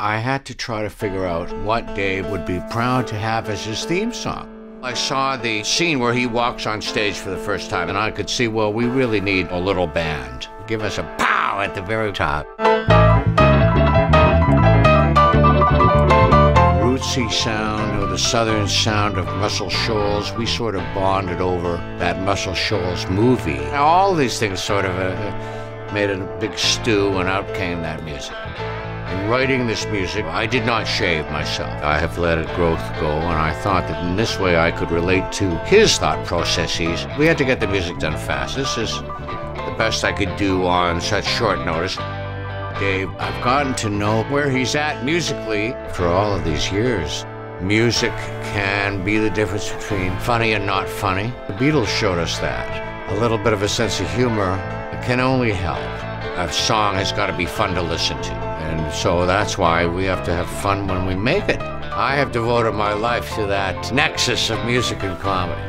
I had to try to figure out what Dave would be proud to have as his theme song. I saw the scene where he walks on stage for the first time, and I could see, well, we really need a little band. Give us a pow at the very top. Rootsy sound, or the southern sound of Muscle Shoals, we sort of bonded over that Muscle Shoals movie. All these things sort of uh, made a big stew, and out came that music. In writing this music, I did not shave myself. I have let growth go, and I thought that in this way I could relate to his thought processes. We had to get the music done fast. This is the best I could do on such short notice. Dave, I've gotten to know where he's at musically for all of these years. Music can be the difference between funny and not funny. The Beatles showed us that. A little bit of a sense of humor can only help. A song has got to be fun to listen to. And so that's why we have to have fun when we make it. I have devoted my life to that nexus of music and comedy.